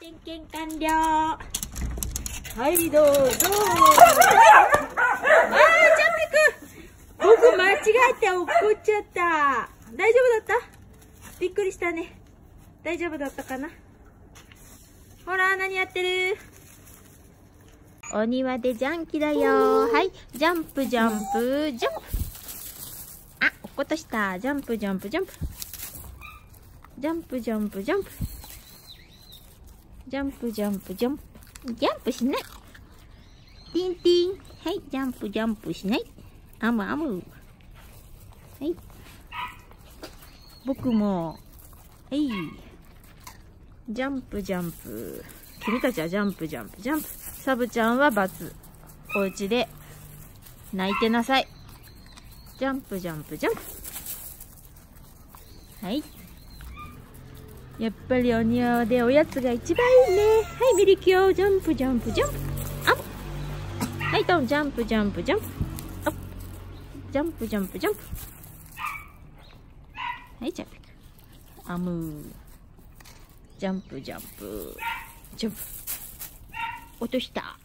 点検完了。はい、どうぞ。あー、ジャンプく僕間違えて落っこっちゃった。大丈夫だった？びっくりしたね。大丈夫だったかな？ほら、何やってる？お庭でジャンキだよ。はい、ジャンプ、ジャンプ、ジャンプ。あ、落っことした。ジャンプ、ジャンプ、ジャンプ。ジャンプ、ジャンプ、ジャンプ。ジャンプ、ジャンプ、ジャンプ。ジャンプしない。ティンティン。はい、ジャンプ、ジャンプしない。アムアム。はい。僕も。はい。ジャンプ、ジャンプ。君たちはジャンプ、ジャンプ、ジャンプ。サブちゃんは×。お家で泣いてなさい。ジャンプ、ジャンプ、ジャンプ。はい。やっぱりお庭でおやつが一番いいね。はい、ミリキュー。ジャンプ、ジャンプ、ジャンプ。アッ。はい、トン。ジャンプ、ジャンプ、ジャンプ。アッ。ジャンプ、ジャンプ、ジャンプ。はい、ジャンプ。アムー。ジャンプ、ジャンプ。ジャンプ。落とした。